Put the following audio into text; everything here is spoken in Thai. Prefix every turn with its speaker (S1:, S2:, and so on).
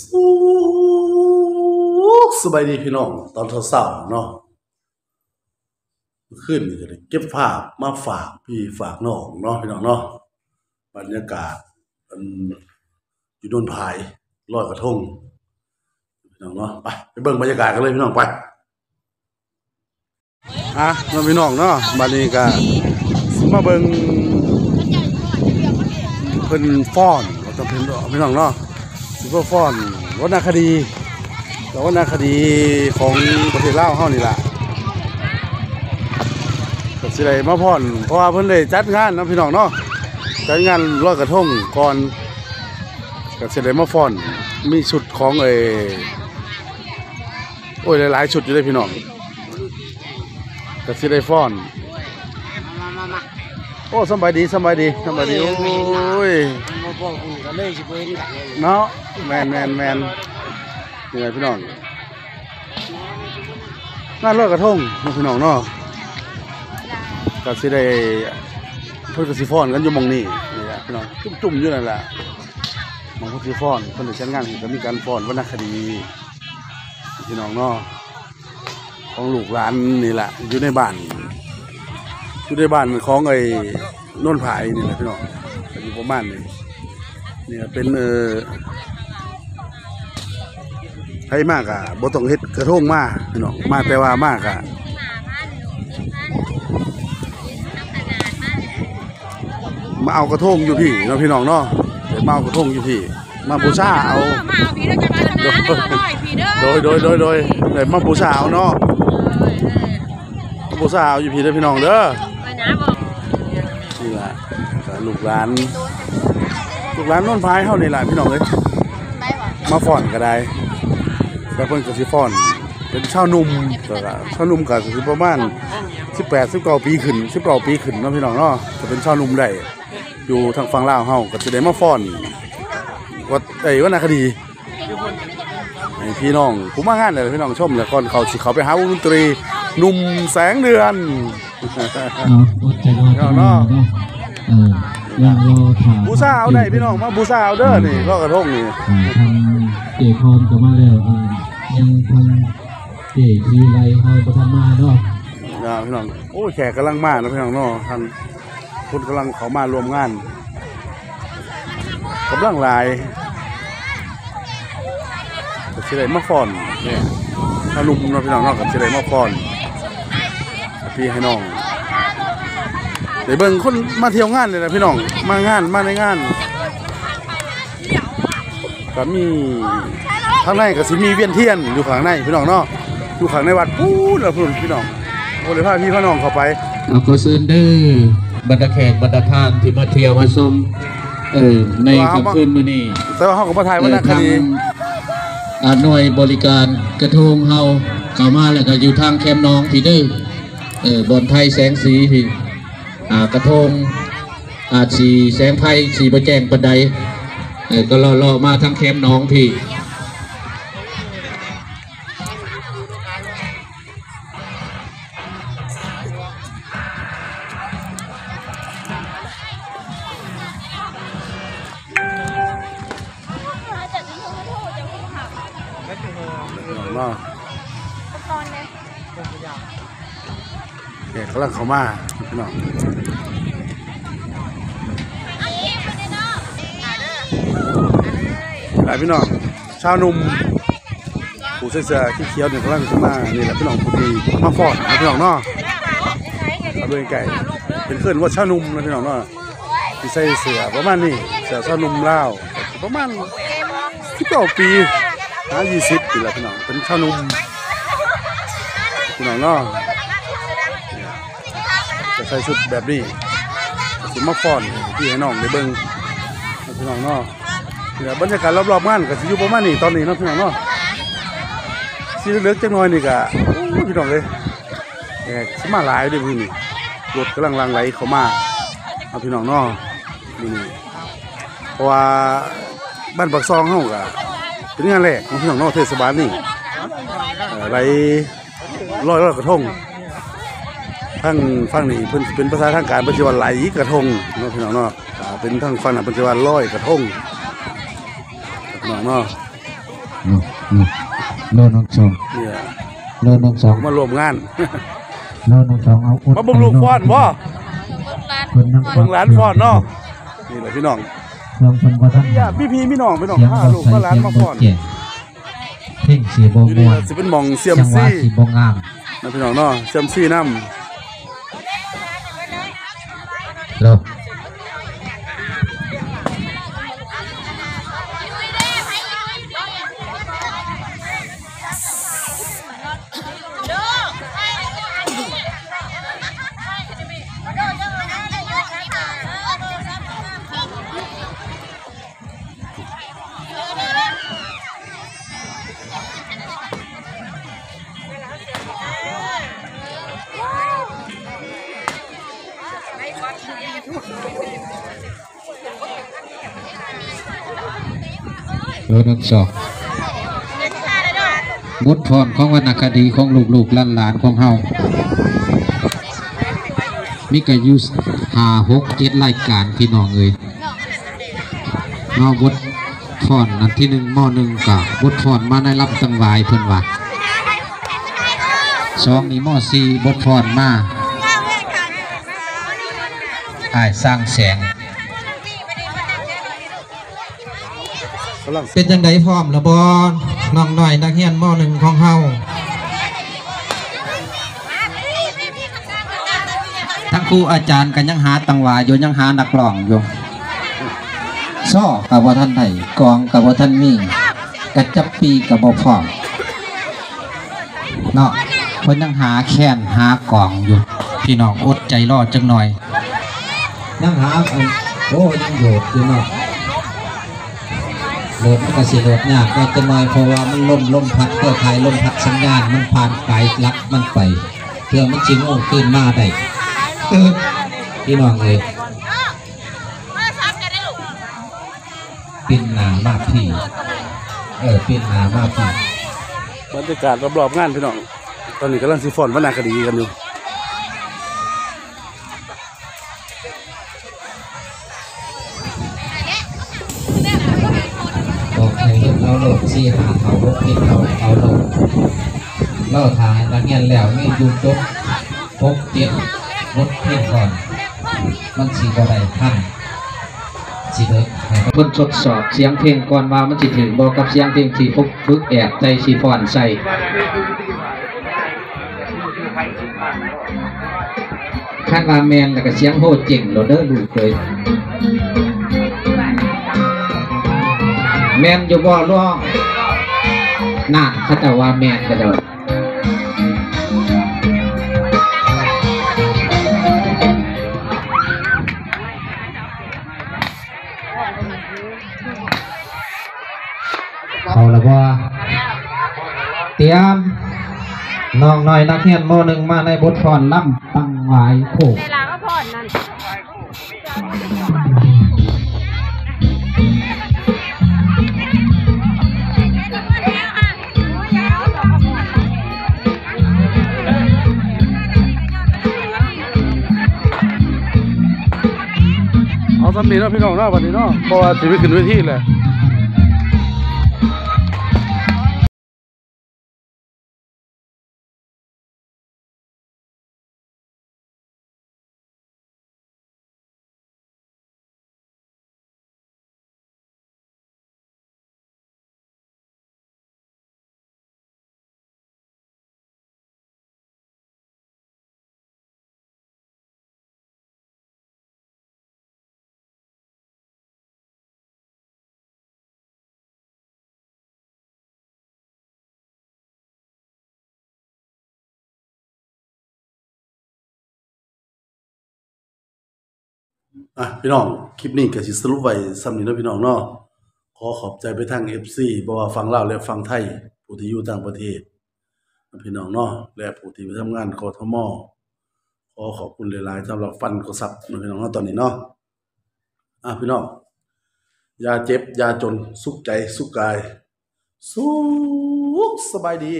S1: สุขสบายดีพี่น้อง ตอนเช้าๆเนาะขึ้นนี่ก็ได้เก็บภาพมาฝากพี่ฝากน้องเนาะพี่น้องเนาะบรรยากาศอันอยู่โนนพายลอยกระทงพี่น้องเนาะไปไปเบิ่งบรรยากาศกันเลยพี่น้องไปอะน้องพี่น้องเนาะบัดนี้ก็สิมาเบิ่งเพิ่นฟ้อนว่าต้องเพิ่นพี่น้องเนาะ ซุปเปอร์ฟอนวรรณคดีแต่วรรณคดีของประเทศลาวเฮานี่ล่ะก็สิได้มาพ่อนเพราะว่าเพิ่นได้จัดงานเนาะพี่น้องเนาะจัดงานลอยกระทงก่อนก็สิได้มาฟ้อนมีชุดของเอโอ้ยหลายๆชุดอยู่เลยพี่น้องก็สิได้ฟ้อน อ้สำบายดีสำบายดีสำบายดีโอ้ย
S2: มาบอกคุณก็เลยสิบ่เห็นกันเลย
S1: เนาะแมนแมนแมนนี่ไงพี่น้องงานลอยกระทงเนาะพี่น้องเนาะก็สิได้เพิ่นก็สิฟ้อนกันอยู่หมองนี้นี่แหละพี่น้องจุ่มๆอยู่นั่นแหละหมองเพิ่นสิฟ้อนเพิ่นได้จัดงานเพิ่นก็มีการฟ้อนวรรณคดีพี่น้องเนาะของลูกหลานนี่แหละอยู่ในบ้าน อยู่ในบ้านของไอ้โนนผายนี่แหละพี่น้องก็อยู่ประมาณนี้เนี่ยเป็นเออไทยมากอะบ่ต้องเฮ็ดกระทงมาพี่น้องมาแต่ว่ามากอะมาเอากระทงอยู่พี่เนาะพี่น้องเนาะเดี๋ยวมาเอากระทงอยู่พี่ มาบูชาเอา
S3: มาเอาผีด้วยกันมาชนะเด้อหน่อยผีเด้อ
S1: โดยโดยโดยโดยเดี๋ยวมาบูชาเอาเนาะมาบูชาเอาอยู่พี่เด้อพี่น้องเด้อ
S3: ไปนะบอก
S1: นี่แหละก็ลูกหลานลูกหลานโน้นพายเฮานี่แหละพี่น้องเอ้ย
S3: ได้บ่
S1: มาฟ้อนก็ได้แต่เพิ่นก็สิฟ้อน เป็นชาวหนุ่มก็ก็ชาวหนุ่มก็สิประมาณ18 19ปีขึ้น19ปีขึ้นเนาะพี่น้องเนาะก็เป็นชาวหนุ่มได้อยู่ทางฝั่งลาวเฮาก็สิได้มาฟ้อนวัดไอ้ยวรรณคดีให้พี่น้องผู้มางานเลยพี่น้องชมแล้วก่อนเขาสิเขาไปหาวงดนตรีหนุ่มแสงเดือน
S4: เอาอดใจรอ
S1: เอาเนาะ
S4: เออยังรอถาม
S1: บูซาเอาได้พี่น้องมาบูซาเอาเด้อนี่ลอยกระทงนี่
S4: ทางเจพรก็มาแล้วอ่ายังทางเจทีไรเฮาประทานมาเนาะ
S1: นะพี่น้องโอ้แขกกำลังมานะพี่น้องเนาะท่านคุณกำลังเขามารวมงานกำลังลายก็สิได้มาฟอนเนี่ยถ้าลุมเนะพี่น้องเนาะก็สิได้มาฟอนพี่ให้น้อง เดี๋ยวเบิ่งคนมาเที่ยวงานเลยนะพี่น้องมางานมาในงานก็มีข้างในก็สิมีเวียนเทียนอยู่ข้างในพี่น้องเนาะอยู่ข้างในวัดพูดแล้วพุ่นพี่น้องโอ้เลยพาพี่พาน้องเข้าไป
S4: เอาก็ซื้อเด้อบรรดาแขกบรรดาทานที่มาเที่ยวมาชมเออในค่ำคืนมื้อนี้
S1: แต่ว่าเขาก็มาถ่ายวันนักค
S4: ทาง
S1: ดี
S4: อ่าหน่วยบริการกระทงเฮาเข้ามาแล้วก็อยู่ทางแคมป์น้องพี่เด้อเออบอนไทยแสงสีพี่อ่า กระทงอาจสีแสงไทยสีประแจงปันใดเออก็รอๆมาทางแคมน้องพี่
S1: เนา กำลังเข้ามาพี่น้องหลายพี่น้องชาวนุ่มผู้เสื้อๆเขียวเนี่ยกำลังเข้ามานี่แหละพี่น้องผู้ดีมาฟอดนะพี่น้องเนาะเอาด้วยไก่เป็นเคลื่อนว่าชาวนุ่มนะพี่น้องเนาะที่ใส่เสื้อประมาณนี้เสื้อชาวนุ่มลาวประมาณสิบเก้าปีห้ายี่สิบนี่แหละพี่น้องเป็นชาวนุ่มพี่น้องเนาะ ใส่ชุดแบบนี้สิมาฟ้อนพี่ให้น้องได้เบิงให้พี่น้องเนาะเนี่ยวบรรยากาศรอบๆงานก็สิอยู่ประมาณนี้ตอนนี้เนาะพี่น้องเนาะสิเหลือจักหน่อยนี่ก็โอ้พี่น้องเอ้ยแขกสิมาหลายด้อพี่นี่รถกำลังหลังไหลเข้ามาเอาพี่น้องเนาะนี่เพราะว่าบ้านปักซองเฮาก็เป็นงานแรกของพี่น้องเนาะเทศบาลนี่ไหลลอยลอยกระทง ทั้งฝั่งนี้เพิ่นเป็นภาษาทางการเพิ่นสิว่าไหลกระทงเนาะพี่น้องเนาะอ่าเป็นทั้งฝั่งนั้นเพิ่นสิว่าลอยกระทงพี่น้องเนาะ
S4: โน่โลน้องสอง
S1: เนี่ย
S4: โลน้องสอง
S1: มารวมงาน
S4: โลน้องสองเอาอุด
S1: มาเบิ่งลูกฟ้อนบ่
S4: เพิ่นนั่ง
S1: เบิ่งหลานฟ้อนเนาะนี่แหละพี่น้อง
S4: เครื่องเพิ่นบ่ทัน
S1: พี่พี่พี่น้องพี่น้อง
S4: เสียง
S1: พาลูก
S4: ใส่
S1: พาหลานมาฟ้อน
S4: เพ่งเสียบ่ม่วน
S1: ก็สิเป็นมองเซียม
S4: จังหวะ
S1: ซี่
S4: บ่งาม
S1: นะพี่น้องเนาะเซียมซี่น้ำ
S4: โโลน้องสองบทพรของวรรณคดีของลูกๆหลานๆของเฮามีกะอยู่ห้าหกเจ็ดรายการพี่น้องเอ้ยนอบทพรอันที่หนึ่งมอหนึ่งกับบทพรมาในรับตังวายเพิ่นว่าสองนี่มอสี่บทพรมา อ้ายสร้างแสง
S1: กำลัง
S5: เป็นจังไดพร้อมแล้วบ่น้องน้อยนักเรียนม .1 ของเฮาทั้งครูอาจารย์กันยังหาตังหวาอยู่ยังหานักร้องอยู่ซ้อกับว่าท่านไดกองกับว่าท่านมีกระจับปีกับบ่พร้อมเนาะเพิ่นยังหาแค้นหากองอยู่ พี่น้องอดใจรอจังหน่อย ยังหาโอ้ยังโยดอยู่เนาะโหลดมันก็สิโหลดยากก็จะน้อยเพราะว่ามันล่มล่มพัดเครือข่ายล่มพัดสัญญาณมันผ่านไกลลักมันไปเพื่อมันจิงโง่ขึ้นมาได้พี่น้องเลยปินหนามากพี่เออปินหนามากพี่
S1: บรรยากาศรอบๆงานพี่น้องตอนนี้กำลังสิฟ้อนวรรณคดีกันอยู่
S5: ให้เห็นเราโหลดซีหาเขาลบพิษเขาเอาหลดเล่าทางนักเรียแล้วนี่ยูจบพกเจ็ดลดพิษก่อน มันสีบ่ได้ท่านสีเด็กให้
S4: เพิ่นทดสอบเสียงเพลงก่อนว่ามันสิถึงบ่กับเสียงเพลงที่พกฝึกแอบใจสิฟ้อนใส่คันว่าแมนแล้วก็เสียงโหเจ๋งโลดเด้อลูเลย แมนอยู่บ่ร้องน่าเขาแต่ว่าแมนก็เด้อ
S5: เขาแล้วว่าเตรียมน้องหน่อยนักเรียนมหนึ่งมาในบทพรล่ำตังหวายโค
S1: สำนีเนาะพี่น้องเนาะวันนี้เนาะเพราะว่าสิไปขึ้นเวทีแหละ อะพี่น้องคลิปนี้ก็สิสรุปไว้สำนีเนาะพี่น้องเนาะขอขอบใจไปทาง FC บ่ว่าฟังลาวและฟังไทยผู้ที่อยู่ต่างประเทศพี่น้องเนาะและผู้ที่ไปทำงานกทมขอขอบคุณหลายๆสำหรับฟันกดซับนะพี่น้องเนาะตอนนี้เนาะอะพี่น้องยาเจ็บยาจนสุขใจสุขกาย สุขสบายดี